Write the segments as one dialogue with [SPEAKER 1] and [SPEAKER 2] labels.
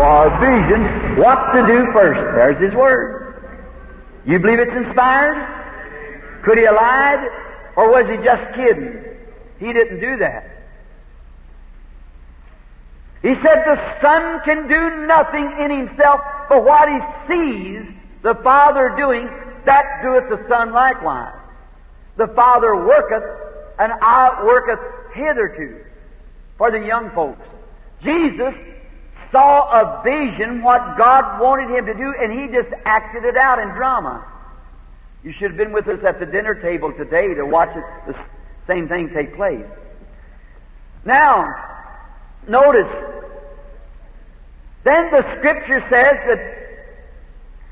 [SPEAKER 1] for vision, what to do first. There's His Word. You believe it's inspired? Could He have lied? Or was He just kidding? He didn't do that. He said the Son can do nothing in himself, but what he sees the Father doing, that doeth the Son likewise. The Father worketh, and I worketh hitherto. For the young folks. Jesus saw a vision what God wanted him to do, and he just acted it out in drama. You should have been with us at the dinner table today to watch it, the same thing take place. Now, notice, then the scripture says that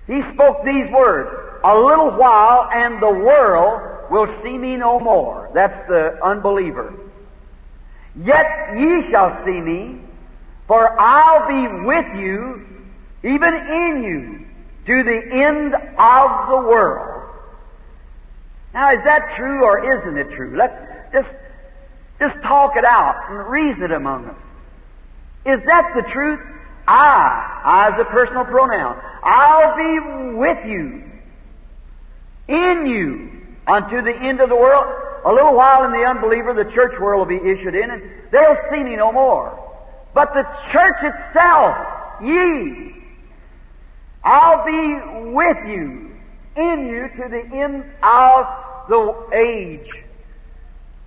[SPEAKER 1] he spoke these words, a little while and the world will see me no more. That's the unbeliever. Yet ye shall see me, for I'll be with you, even in you, to the end of the world. Now, is that true or isn't it true? Let's just, just talk it out and reason it among us. Is that the truth? I, I as a personal pronoun, I'll be with you, in you, unto the end of the world. A little while in the unbeliever, the church world will be issued in, and they'll see me no more. But the church itself, ye, I'll be with you, in you, to the end of the age,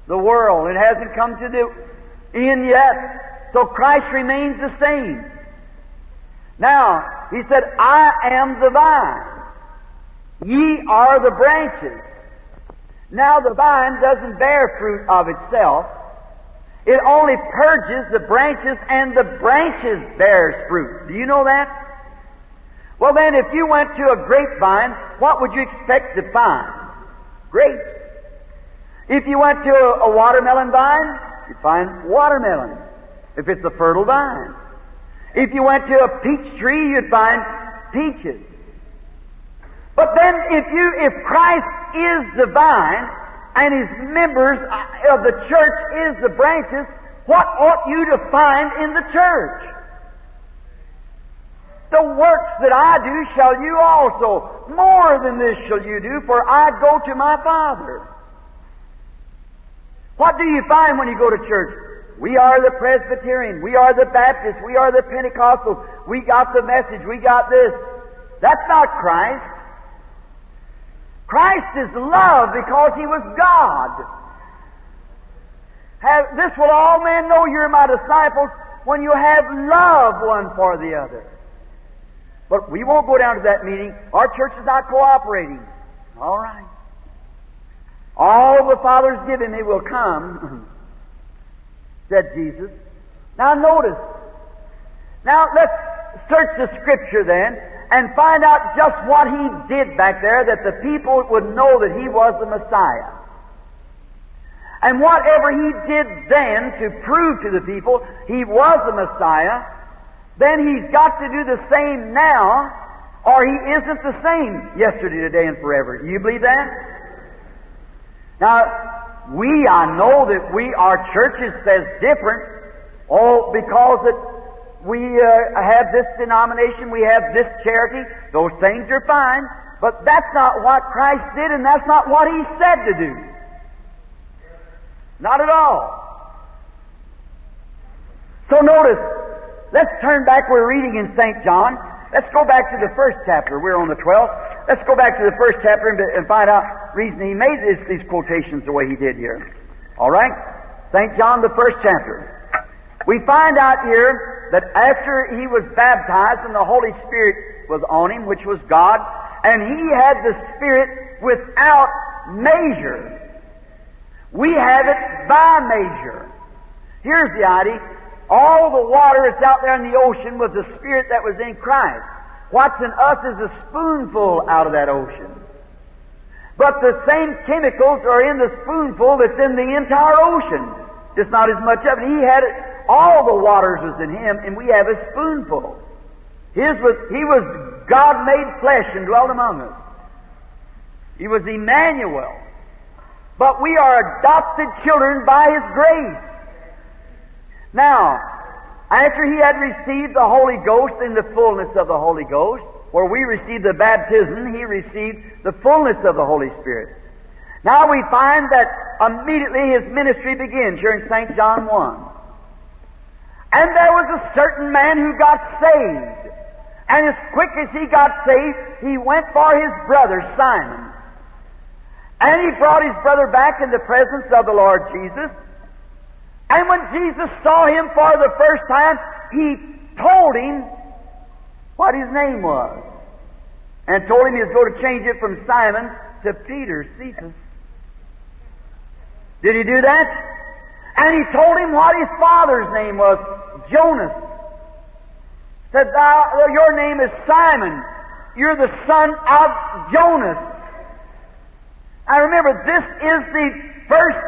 [SPEAKER 1] the world. It hasn't come to the end yet. So Christ remains the same. Now, he said, I am the vine. Ye are the branches. Now the vine doesn't bear fruit of itself. It only purges the branches and the branches bears fruit. Do you know that? Well then, if you went to a grapevine, what would you expect to find? Grapes. If you went to a, a watermelon vine, you'd find watermelon. If it's a fertile vine. If you went to a peach tree, you'd find peaches. But then if you, if Christ is the vine, and his members of the church is the branches, what ought you to find in the church? The works that I do shall you also. More than this shall you do, for I go to my Father. What do you find when you go to church? We are the Presbyterian. We are the Baptist. We are the Pentecostal. We got the message. We got this. That's not Christ. Christ is love because He was God. Have, this will all men know you're my disciples when you have love one for the other. But we won't go down to that meeting. Our church is not cooperating. All right. All the Father's given me will come. said Jesus. Now notice. Now let's search the scripture then and find out just what he did back there that the people would know that he was the Messiah. And whatever he did then to prove to the people he was the Messiah, then he's got to do the same now, or he isn't the same yesterday, today, and forever. You believe that? Now, we, I know that we, our churches says different. Oh, because that we uh, have this denomination, we have this charity, those things are fine. But that's not what Christ did, and that's not what He said to do. Not at all. So notice, let's turn back. We're reading in St. John. Let's go back to the first chapter. We're on the 12th. Let's go back to the first chapter and, and find out reason he made this, these quotations the way he did here. All right? St. John, the first chapter. We find out here that after he was baptized and the Holy Spirit was on him, which was God, and he had the Spirit without measure. We have it by measure. Here's the idea. All the water that's out there in the ocean was the Spirit that was in Christ. What's in us is a spoonful out of that ocean. But the same chemicals are in the spoonful that's in the entire ocean. Just not as much of it. He had it, all the waters was in him, and we have a spoonful. His was, he was God made flesh and dwelt among us. He was Emmanuel. But we are adopted children by His grace. Now, after he had received the Holy Ghost in the fullness of the Holy Ghost, where we received the baptism, he received the fullness of the Holy Spirit. Now we find that immediately his ministry begins here in St. John 1. And there was a certain man who got saved. And as quick as he got saved, he went for his brother Simon. And he brought his brother back in the presence of the Lord Jesus. And when Jesus saw him for the first time, he told him what his name was. And told him he was going to change it from Simon to Peter, Cephas. Did he do that? And he told him what his father's name was, Jonas. Said, Thou, your name is Simon. You're the son of Jonas. I remember this is the first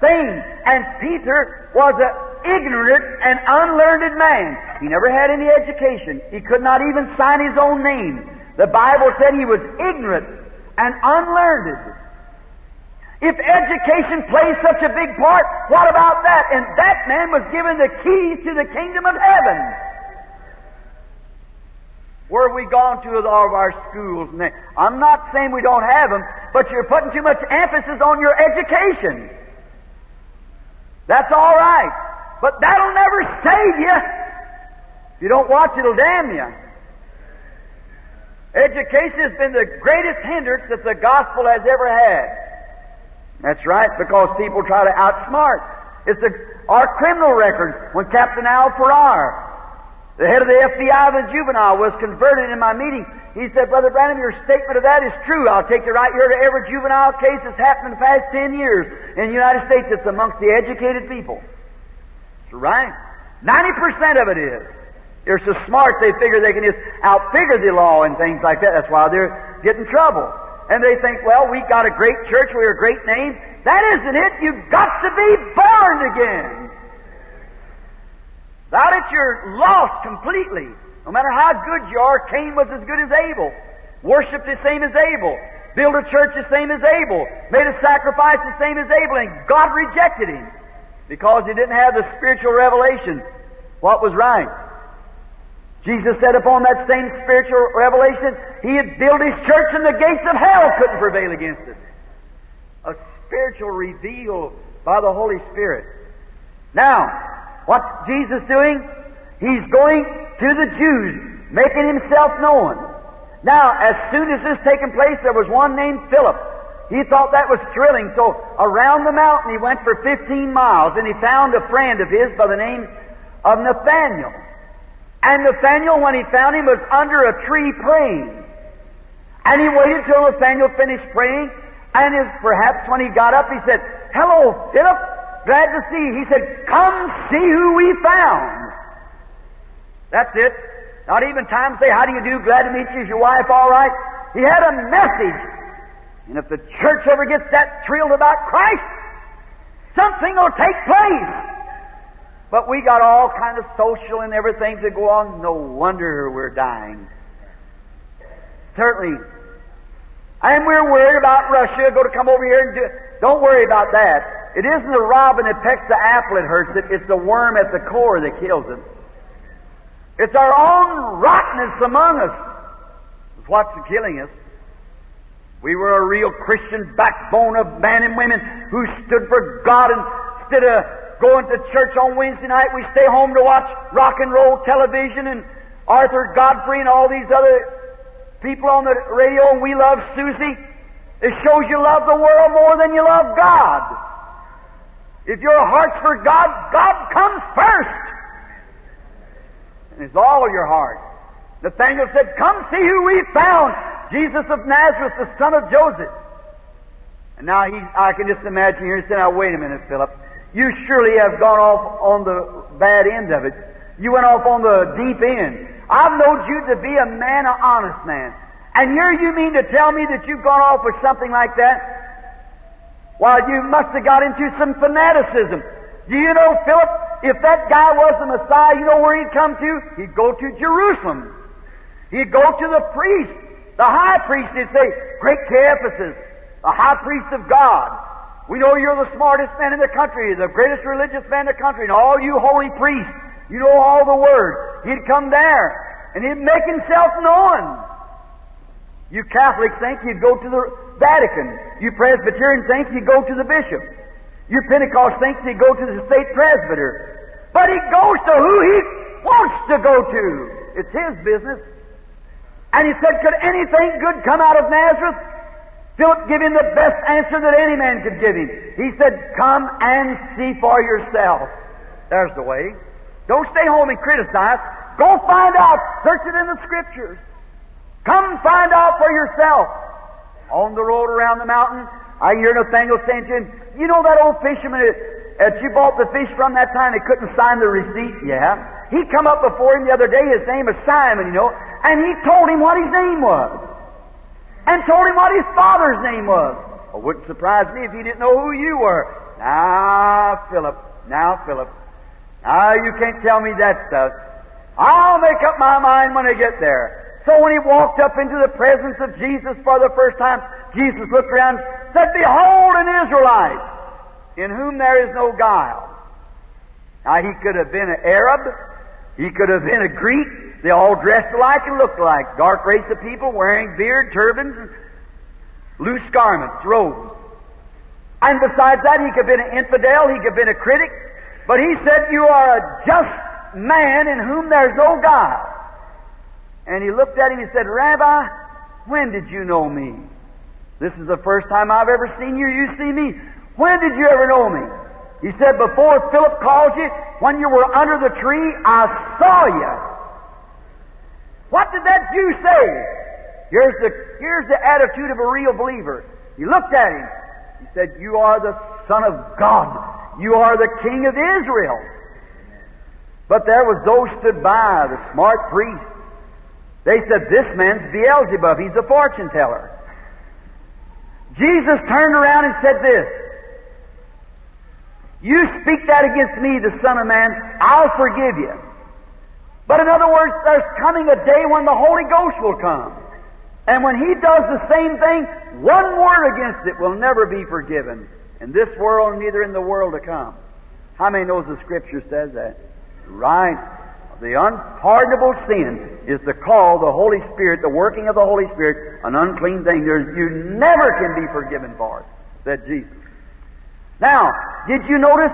[SPEAKER 1] thing. And Peter was an ignorant and unlearned man. He never had any education. He could not even sign his own name. The Bible said he was ignorant and unlearned. If education plays such a big part, what about that? And that man was given the keys to the kingdom of heaven. Where have we gone to with all of our schools? I'm not saying we don't have them, but you're putting too much emphasis on your education. That's all right. But that'll never save you. If you don't watch, it'll damn you. Education has been the greatest hindrance that the gospel has ever had. That's right, because people try to outsmart. It's our criminal record When Captain Al Farrar, the head of the FBI of the juvenile, was converted in my meeting, he said, Brother Branham, your statement of that is true. I'll take you right here to every juvenile case that's happened in the past ten years in the United States. It's amongst the educated people. That's right. Ninety percent of it is. They're so smart they figure they can just outfigure the law and things like that. That's why they're getting trouble and they think, well, we got a great church, we're a great name. That isn't it. You've got to be born again. Without it, you're lost completely. No matter how good you are, Cain was as good as Abel. Worshipped the same as Abel. Built a church the same as Abel. Made a sacrifice the same as Abel. And God rejected him because he didn't have the spiritual revelation. What was right? Jesus said upon that same spiritual revelation, He had built His church and the gates of hell couldn't prevail against it. A spiritual reveal by the Holy Spirit. Now, what's Jesus doing? He's going to the Jews, making Himself known. Now, as soon as this taken place, there was one named Philip. He thought that was thrilling, so around the mountain he went for 15 miles, and he found a friend of his by the name of Nathaniel. And Nathaniel, when he found him, was under a tree praying. And he waited till Nathaniel finished praying, and his, perhaps when he got up, he said, Hello, Philip, glad to see you. He said, Come see who we found. That's it. Not even time to say, How do you do? Glad to meet you. Is your wife all right? He had a message. And if the church ever gets that thrilled about Christ, something will take place. But we got all kind of social and everything to go on. No wonder we're dying. Certainly. And we're worried about Russia going to come over here and do Don't worry about that. It isn't the robin that pecks the apple that hurts it. It's the worm at the core that kills it. It's our own rottenness among us. It's what's killing us. We were a real Christian backbone of men and women who stood for God instead of going to church on Wednesday night. We stay home to watch rock and roll television and Arthur Godfrey and all these other people on the radio, and we love Susie. It shows you love the world more than you love God. If your heart's for God, God comes first. And it's all of your heart. Nathaniel said, Come see who we found. Jesus of Nazareth, the son of Joseph. And now he, I can just imagine here saying, now wait a minute, Philip. You surely have gone off on the bad end of it. You went off on the deep end. I've known you to be a man, an honest man. And here you mean to tell me that you've gone off with something like that? Why, you must have got into some fanaticism. Do you know, Philip, if that guy was the Messiah, you know where he'd come to? He'd go to Jerusalem. He'd go to the priest. The high priest, he'd say, Great Caiaphas, the high priest of God. We know you're the smartest man in the country, the greatest religious man in the country, and all you holy priests, You know all the words. He'd come there, and he'd make himself known. You Catholics think you'd go to the Vatican. You Presbyterians think you'd go to the bishop. You Pentecost thinks he'd go to the state presbyter. But he goes to who he wants to go to. It's his business. And he said, Could anything good come out of Nazareth? Philip gave him the best answer that any man could give him. He said, Come and see for yourself. There's the way. Don't stay home and criticize. Go find out. Search it in the Scriptures. Come find out for yourself. On the road around the mountain, I hear Nathaniel saying to him, You know that old fisherman that you bought the fish from that time, he couldn't sign the receipt? Yeah. He come up before him the other day, his name is Simon, you know, and he told him what his name was. And told him what his father's name was. It wouldn't surprise me if he didn't know who you were. Now, Philip, now, Philip. Now, you can't tell me that stuff. I'll make up my mind when I get there. So when he walked up into the presence of Jesus for the first time, Jesus looked around and said, Behold an Israelite, in whom there is no guile. Now, he could have been an Arab, he could have been a Greek. They all dressed alike and looked alike. Dark race of people wearing beard, turbans, and loose garments, robes. And besides that, he could have been an infidel, he could have been a critic. But he said, You are a just man in whom there's no guile. And he looked at him and said, Rabbi, when did you know me? This is the first time I've ever seen you. You see me. When did you ever know me? He said, Before Philip called you, when you were under the tree, I saw you. What did that Jew say? Here's the, here's the attitude of a real believer. He looked at him. He said, You are the Son of God. You are the King of Israel. But there was those stood by, the smart priests. They said, This man's Beelzebub. He's a fortune teller. Jesus turned around and said this. You speak that against me, the Son of Man, I'll forgive you. But in other words, there's coming a day when the Holy Ghost will come. And when He does the same thing, one word against it will never be forgiven. In this world, neither in the world to come. How many knows the Scripture says that? Right. The unpardonable sin is to call the Holy Spirit, the working of the Holy Spirit, an unclean thing. There's, you never can be forgiven for it, said Jesus. Now, did you notice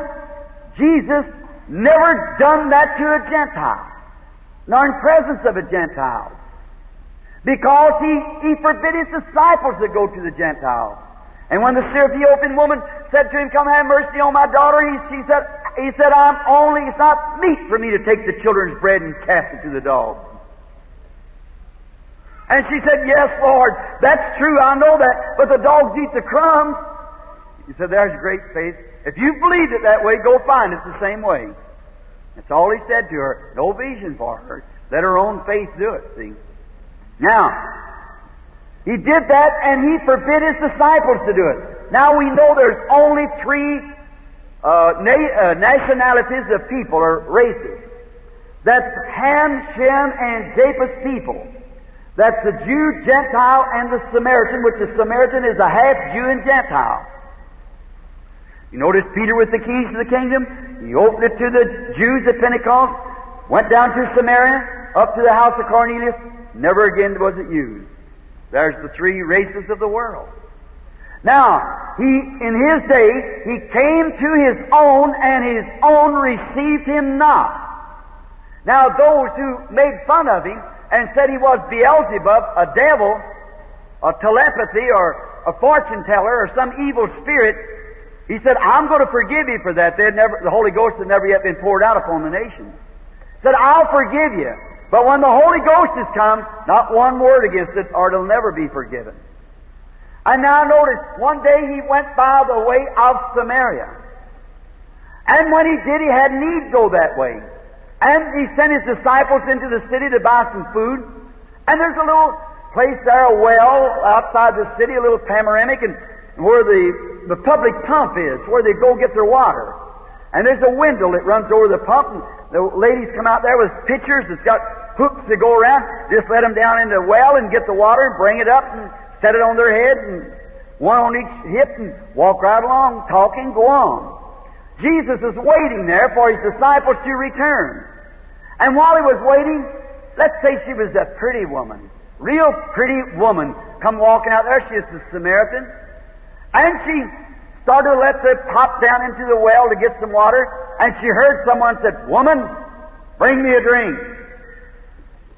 [SPEAKER 1] Jesus never done that to a Gentile, nor in presence of a Gentile? Because he, he forbid his disciples to go to the Gentiles. And when the Ethiopian woman said to him, Come have mercy on my daughter, he, she said, he said, I'm only, it's not meet for me to take the children's bread and cast it to the dogs. And she said, Yes, Lord, that's true, I know that, but the dogs eat the crumbs. He said, There's great faith. If you believed it that way, go find it the same way. That's all he said to her. No vision for her. Let her own faith do it, see. Now, he did that and he forbid his disciples to do it. Now we know there's only three uh, na- uh, nationalities of people or races. That's Ham, Shem, and Japheth people. That's the Jew, Gentile, and the Samaritan, which the Samaritan is a half Jew and Gentile. You notice Peter with the keys to the kingdom? He opened it to the Jews at Pentecost, went down to Samaria, up to the house of Cornelius. Never again was it used. There's the three races of the world. Now, he, in his day, he came to his own, and his own received him not. Now, those who made fun of him and said he was Beelzebub, a devil, a telepathy, or a fortune teller, or some evil spirit, he said, I'm going to forgive you for that. Never, the Holy Ghost had never yet been poured out upon the nation. He said, I'll forgive you. But when the Holy Ghost has come, not one word against it, or it'll never be forgiven. And now notice, one day he went by the way of Samaria. And when he did, he had need go that way. And he sent his disciples into the city to buy some food. And there's a little place there, a well outside the city, a little panoramic, and where the, the public pump is, where they go get their water. And there's a window that runs over the pump, and the ladies come out there with pitchers that's got hooks that go around. Just let them down in the well and get the water and bring it up and set it on their head and one on each hip and walk right along, talking, go on. Jesus is waiting there for his disciples to return. And while he was waiting, let's say she was a pretty woman, real pretty woman, come walking out there. She is a Samaritan. And she started to let the pop down into the well to get some water, and she heard someone said, Woman, bring me a drink.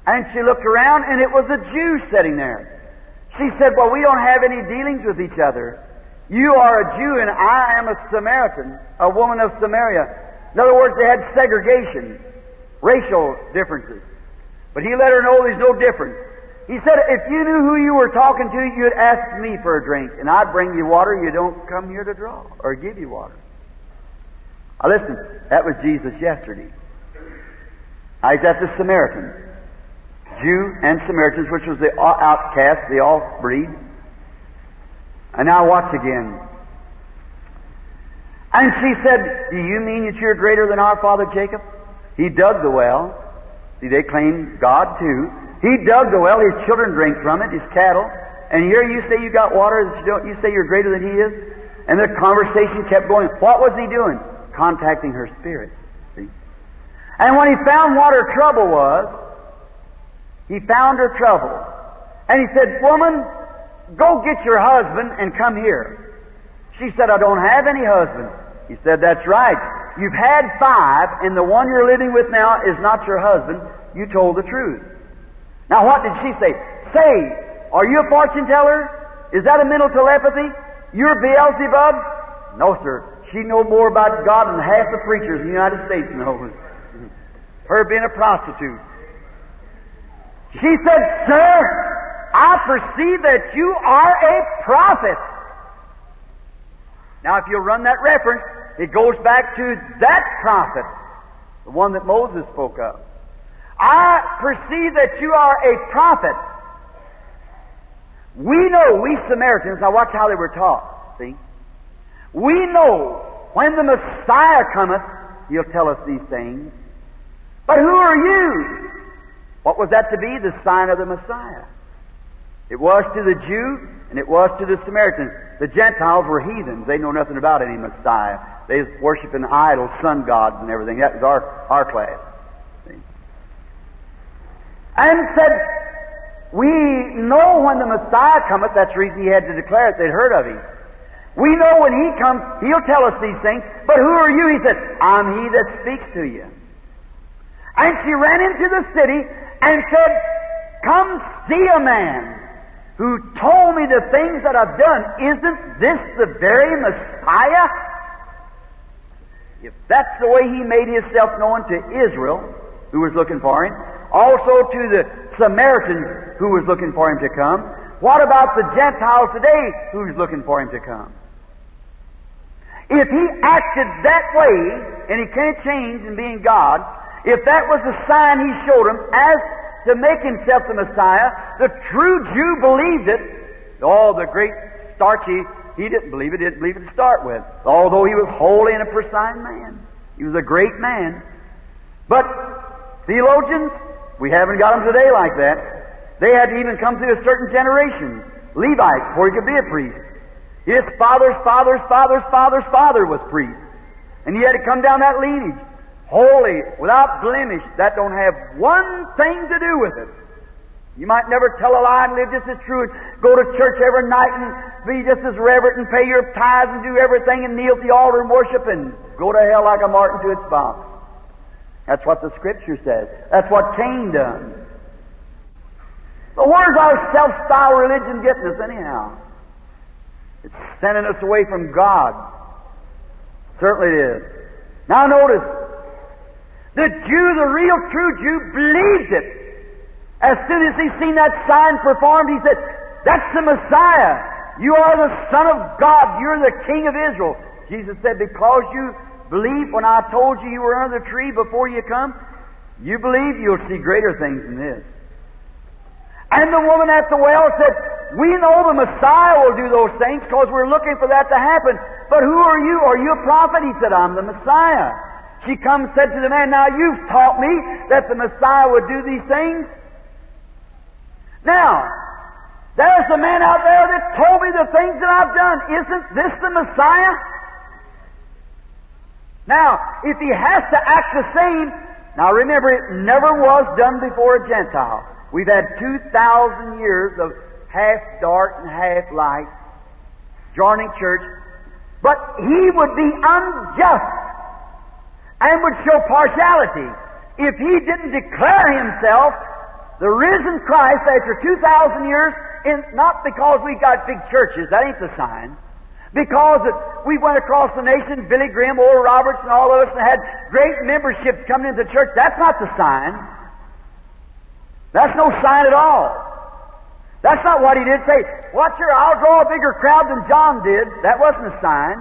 [SPEAKER 1] And she looked around, and it was a Jew sitting there. She said, Well, we don't have any dealings with each other. You are a Jew, and I am a Samaritan, a woman of Samaria. In other words, they had segregation, racial differences. But he let her know there's no difference. He said, if you knew who you were talking to, you'd ask me for a drink, and I'd bring you water. You don't come here to draw or give you water. Now listen, that was Jesus yesterday. Now he's at the Samaritan. Jew and Samaritans, which was the outcast, the off breed. And now watch again. And she said, Do you mean that you're greater than our father Jacob? He dug the well. See, they claim God too. He dug the well, his children drink from it, his cattle. And here you say you got water you don't, you say you're greater than he is? And the conversation kept going. What was he doing? Contacting her spirit. See? And when he found what her trouble was, he found her trouble. And he said, Woman, go get your husband and come here. She said, I don't have any husband. He said, That's right. You've had five, and the one you're living with now is not your husband. You told the truth. Now, what did she say? Say, are you a fortune teller? Is that a mental telepathy? You're Beelzebub? No, sir. She know more about God than half the preachers in the United States know. Her being a prostitute. She said, Sir, I perceive that you are a prophet. Now, if you'll run that reference, it goes back to that prophet, the one that Moses spoke of. I perceive that you are a prophet. We know, we Samaritans, now watch how they were taught, see? We know when the Messiah cometh, he'll tell us these things. But who are you? What was that to be? The sign of the Messiah. It was to the Jew and it was to the Samaritans. The Gentiles were heathens. They know nothing about any Messiah. They worship worshiping idols, sun gods, and everything. That was our, our class. And said, We know when the Messiah cometh, that's the reason he had to declare it, they'd heard of him. We know when he comes, he'll tell us these things. But who are you? He said, I'm he that speaks to you. And she ran into the city and said, Come see a man who told me the things that I've done. Isn't this the very Messiah? If that's the way he made himself known to Israel, who was looking for him, also to the Samaritan who was looking for him to come, what about the Gentiles today who's looking for him to come? If he acted that way, and he can't change in being God, if that was the sign he showed them as to make himself the Messiah, the true Jew believed it. Oh, the great starchy, he didn't believe it, didn't believe it to start with. Although he was holy and a precise man. He was a great man. But theologians, we haven't got them today like that. They had to even come through a certain generation. Levite, before he could be a priest. His father's father's father's father's father was priest. And he had to come down that lineage holy, without blemish, that don't have one thing to do with it. You might never tell a lie and live just as true and go to church every night and be just as reverent and pay your tithes and do everything and kneel at the altar and worship and go to hell like a martin to its box. That's what the scripture says. That's what Cain done. But where's our self-style religion getting us anyhow? It's sending us away from God. Certainly it is. Now notice, the Jew, the real true Jew, believes it. As soon as he seen that sign performed, he said, That's the Messiah. You are the Son of God. You're the King of Israel. Jesus said, Because you believe when I told you you were under the tree before you come, you believe you'll see greater things than this. And the woman at the well said, We know the Messiah will do those things because we're looking for that to happen. But who are you? Are you a prophet? He said, I'm the Messiah. She come said to the man, Now you've taught me that the Messiah would do these things. Now, there's a man out there that told me the things that I've done. Isn't this the Messiah? Now, if he has to act the same, Now remember, it never was done before a Gentile. We've had 2,000 years of half dark and half light joining church. But he would be unjust and would show partiality if he didn't declare himself the risen Christ after 2,000 years, in, not because we got big churches, that ain't the sign. Because we went across the nation, Billy Graham, Oral Roberts, and all of us, and had great memberships coming into the church. That's not the sign. That's no sign at all. That's not what he did say. Watch here, I'll draw a bigger crowd than John did. That wasn't a sign.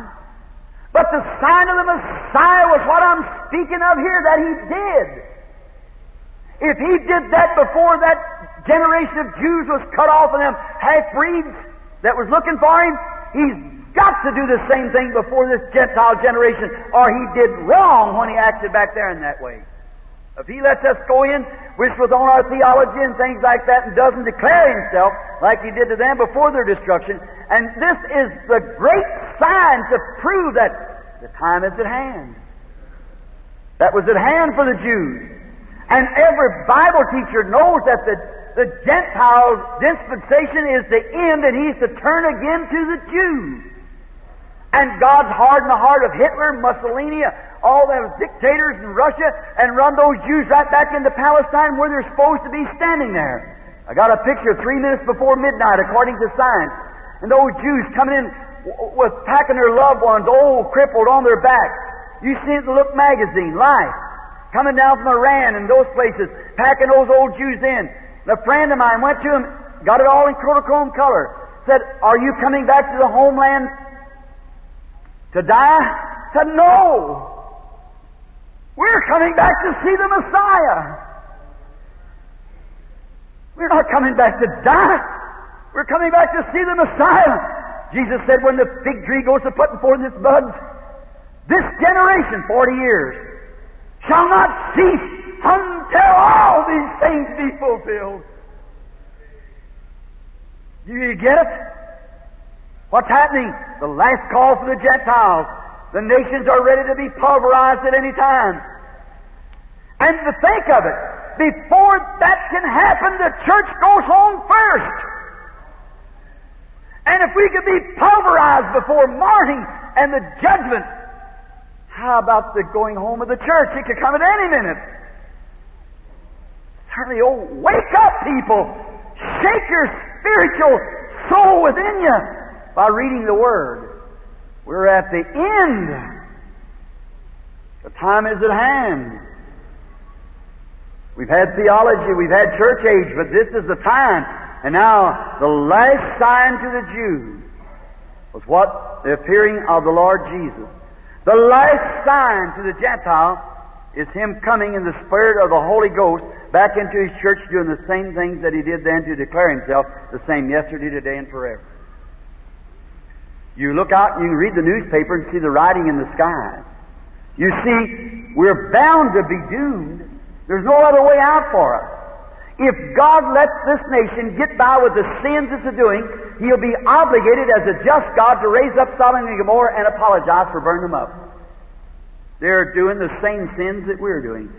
[SPEAKER 1] But the sign of the Messiah was what I'm speaking of here, that he did. If he did that before that generation of Jews was cut off and them half-breeds that was looking for him, he's got to do the same thing before this Gentile generation, or he did wrong when he acted back there in that way. If he lets us go in, which was on our theology and things like that, and doesn't declare himself like he did to them before their destruction, and this is the great sign to prove that the time is at hand. That was at hand for the Jews. And every Bible teacher knows that the, the Gentile dispensation is the end and he's to turn again to the Jews. And God's hardened the heart of Hitler, Mussolini, all those dictators in Russia, and run those Jews right back into Palestine where they're supposed to be standing there. I got a picture three minutes before midnight, according to science. And those Jews coming in with packing their loved ones, old crippled on their back. You see it in the Look magazine, Life coming down from Iran and those places, packing those old Jews in. And a friend of mine went to him, got it all in Kodachrome color, said, Are you coming back to the homeland to die? Said, No. We're coming back to see the Messiah. We're not coming back to die. We're coming back to see the Messiah. Jesus said when the fig tree goes to putting forth its buds, this generation, 40 years, shall not cease until all these things be fulfilled. Do you get it? What's happening? The last call for the Gentiles. The nations are ready to be pulverized at any time. And to think of it, before that can happen, the church goes home first. And if we could be pulverized before morning and the judgment, how about the going home of the church? It could come at any minute. Certainly, oh, wake up, people! Shake your spiritual soul within you by reading the Word. We're at the end. The time is at hand. We've had theology, we've had church age, but this is the time. And now, the last sign to the Jews was what? The appearing of the Lord Jesus. The last sign to the Gentile is Him coming in the Spirit of the Holy Ghost back into His church doing the same things that He did then to declare Himself the same yesterday, today, and forever. You look out and you read the newspaper and see the writing in the sky. You see, we're bound to be doomed. There's no other way out for us. If God lets this nation get by with the sins it's doing, He'll be obligated as a just God to raise up Sodom and Gomorrah and apologize for burning them up. They're doing the same sins that we're doing.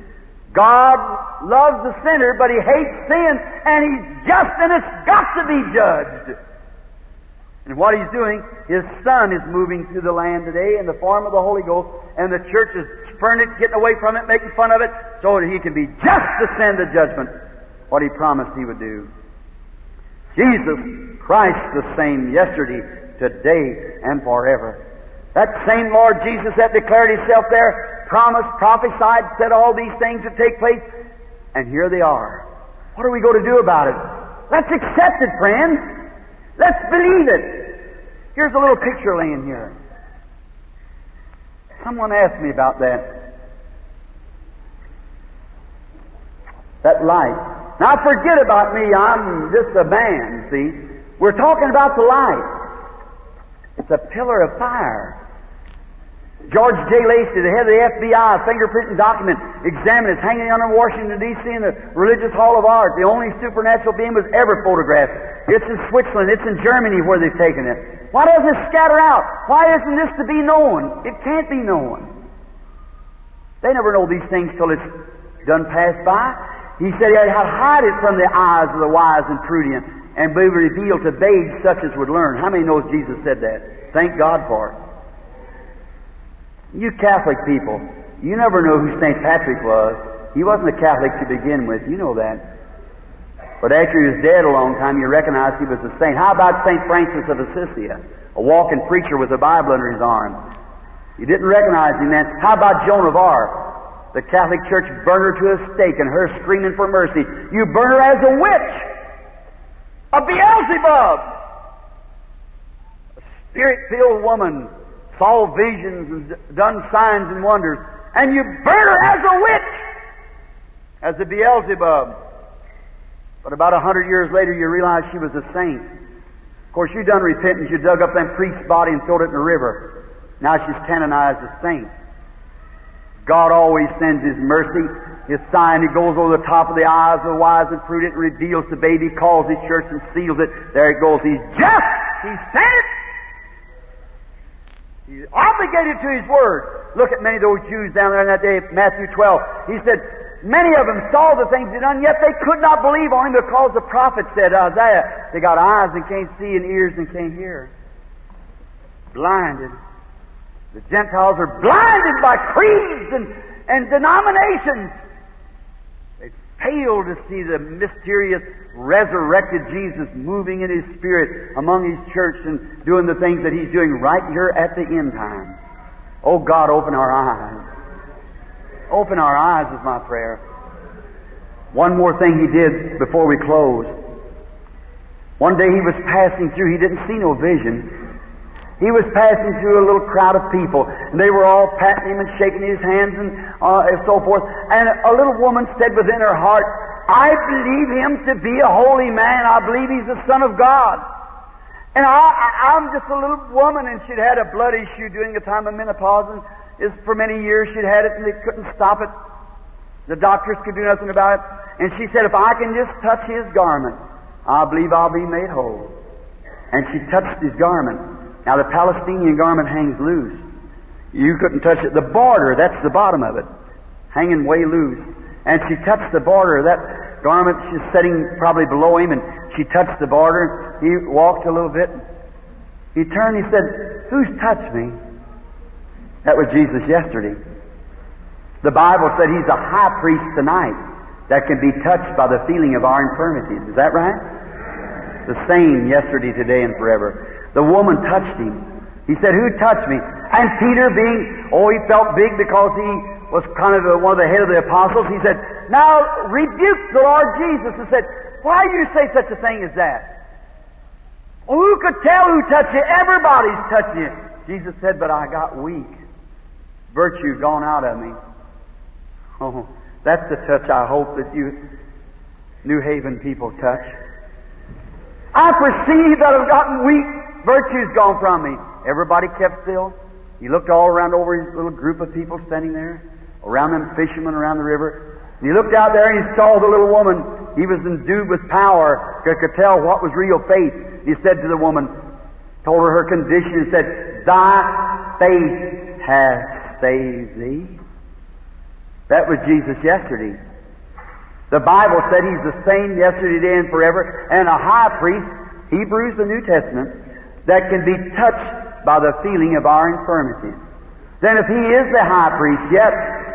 [SPEAKER 1] God loves the sinner, but He hates sin, and He's just, and it's got to be judged. And what He's doing, His Son is moving through the land today in the form of the Holy Ghost, and the church is spurning it, getting away from it, making fun of it, so that He can be just to send the judgment what he promised he would do. Jesus Christ the same yesterday, today, and forever. That same Lord Jesus that declared himself there, promised, prophesied, said all these things would take place, and here they are. What are we going to do about it? Let's accept it, friends. Let's believe it. Here's a little picture laying here. Someone asked me about that. That light. Now forget about me, I'm just a man, see? We're talking about the light. It's a pillar of fire. George J. Lacey, the head of the FBI, fingerprinting document, examined. It's hanging on in Washington, D.C. in the Religious Hall of Art. The only supernatural being was ever photographed. It's in Switzerland. It's in Germany where they've taken it. Why doesn't it scatter out? Why isn't this to be known? It can't be known. They never know these things till it's done passed by. He said he had hide it from the eyes of the wise and prudent and be revealed to babes such as would learn. How many knows Jesus said that? Thank God for it. You Catholic people, you never know who St. Patrick was. He wasn't a Catholic to begin with. You know that. But after he was dead a long time, you recognize he was a saint. How about St. Francis of Assisi, a walking preacher with a Bible under his arm? You didn't recognize him then. How about Joan of Arc? The Catholic Church burned her to a stake and her screaming for mercy. You burn her as a witch, a Beelzebub, a spirit-filled woman, saw visions and done signs and wonders, and you burn her as a witch, as a Beelzebub. But about a hundred years later, you realize she was a saint. Of course, you done repentance. You dug up that priest's body and threw it in the river. Now she's canonized a saint. God always sends His mercy, His sign. He goes over the top of the eyes of the wise and prudent and reveals the baby, calls His church and seals it. There it goes. He's just. He's it. He's obligated to His word. Look at many of those Jews down there in that day, Matthew 12. He said, Many of them saw the things he done, yet they could not believe on him because the prophet said, Isaiah, they got eyes and can't see and ears and can't hear. Blinded. The Gentiles are blinded by creeds and, and denominations. Fail to see the mysterious resurrected Jesus moving in His Spirit among His church and doing the things that He's doing right here at the end time. Oh God, open our eyes. Open our eyes is my prayer. One more thing he did before we close. One day he was passing through, he didn't see no vision. He was passing through a little crowd of people, and they were all patting him and shaking his hands and, uh, and so forth. And a little woman said within her heart, I believe him to be a holy man. I believe he's the Son of God. And I, am just a little woman, and she'd had a blood issue during the time of menopause, and for many years she'd had it and they couldn't stop it. The doctors could do nothing about it. And she said, if I can just touch his garment, I believe I'll be made whole. And she touched his garment. Now the Palestinian garment hangs loose. You couldn't touch it. The border, that's the bottom of it, hanging way loose. And she touched the border. of That garment, she's sitting probably below him, and she touched the border. He walked a little bit. He turned, he said, Who's touched me? That was Jesus yesterday. The Bible said He's a high priest tonight that can be touched by the feeling of our infirmities. Is that right? The same yesterday, today, and forever. The woman touched Him. He said, Who touched me? And Peter, being, oh, he felt big because he was kind of one of the head of the apostles, he said, Now rebuke the Lord Jesus and said, Why do you say such a thing as that? Well, who could tell who touched you? Everybody's touching you. Jesus said, But I got weak virtue gone out of me. Oh, that's the touch I hope that you New Haven people touch. I perceive that I've gotten weak. Virtue's gone from me. Everybody kept still. He looked all around over his little group of people standing there, around them fishermen around the river. And he looked out there and he saw the little woman. He was endued with power, could, could tell what was real faith. He said to the woman, told her her condition, and said, Thy faith has saved thee. That was Jesus yesterday. The Bible said He's the same yesterday, today, and forever, and a high priest, Hebrews, the New Testament, that can be touched by the feeling of our infirmities. Then if He is the high priest, yet,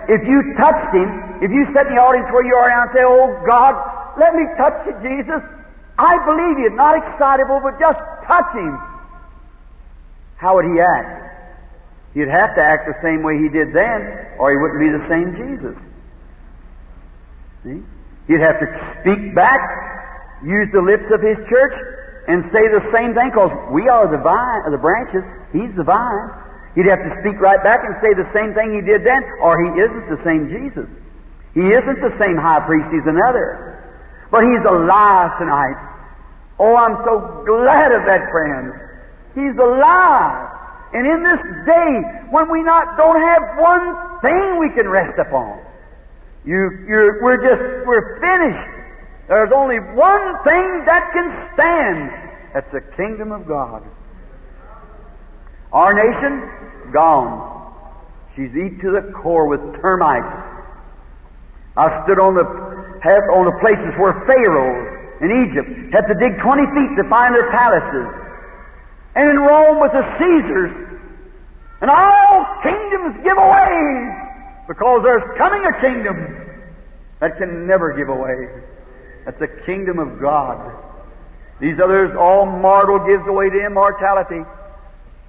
[SPEAKER 1] if you touched Him, if you in the audience where you are now and say, Oh God, let me touch you, Jesus, I believe you, not excitable, but just touch Him. How would He act? He'd have to act the same way he did then, or he wouldn't be the same Jesus. See? He'd have to speak back, use the lips of his church, and say the same thing, because we are the vine, the branches, he's the vine. He'd have to speak right back and say the same thing he did then, or he isn't the same Jesus. He isn't the same high priest, he's another. But he's alive tonight. Oh, I'm so glad of that, friends. He's alive. And in this day, when we not don't have one thing we can rest upon, you, you're, we're just we're finished. There's only one thing that can stand. That's the kingdom of God. Our nation gone. She's eat to the core with termites. I stood on the have on the places where Pharaoh in Egypt had to dig 20 feet to find their palaces. And in Rome with the Caesars. And all kingdoms give away because there's coming a kingdom that can never give away. That's the kingdom of God. These others, all mortal, gives away to immortality.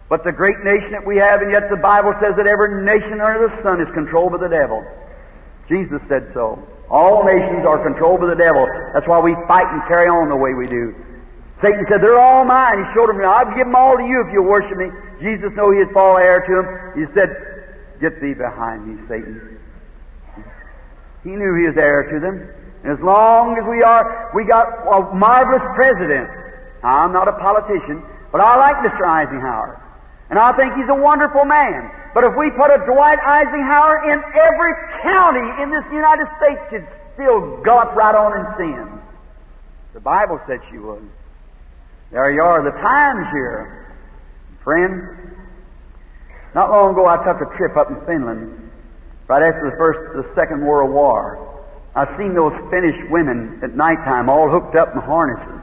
[SPEAKER 1] But the great nation that we have, and yet the Bible says that every nation under the sun is controlled by the devil. Jesus said so. All nations are controlled by the devil. That's why we fight and carry on the way we do. Satan said, They're all mine. He showed them, I'll give them all to you if you worship me. Jesus knew he'd fall heir to them. He said, Get thee behind me, Satan. He knew he was heir to them. As long as we are, we got a marvelous president. I'm not a politician, but I like Mr. Eisenhower. And I think he's a wonderful man. But if we put a Dwight Eisenhower in every county in this United States, she'd still gulp right on in sin. The Bible said she would. There you are, the times here. Friend, not long ago I took a trip up in Finland, right after the first, the Second World War. I seen those Finnish women at nighttime all hooked up in harnesses,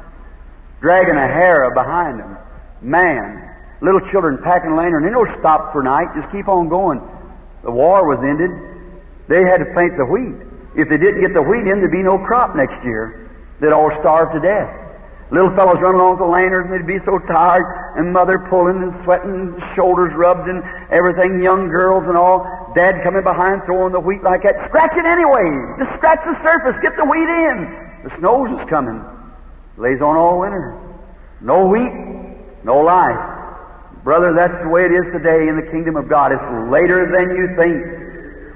[SPEAKER 1] dragging a harrow behind them. Man, little children packing lantern. They don't stop for night, just keep on going. The war was ended. They had to plant the wheat. If they didn't get the wheat in, there'd be no crop next year. They'd all starve to death. Little fellows run along with the lanterns and they'd be so tired, and mother pulling and sweating, shoulders rubbed and everything, young girls and all. Dad coming behind throwing the wheat like that. Scratch it anyway. Just scratch the surface. Get the wheat in. The snows is coming. Lays on all winter. No wheat, no life. Brother, that's the way it is today in the kingdom of God. It's later than you think.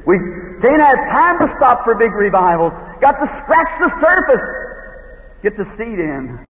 [SPEAKER 1] We can't have time to stop for big revivals. Got to scratch the surface. Get the seed in.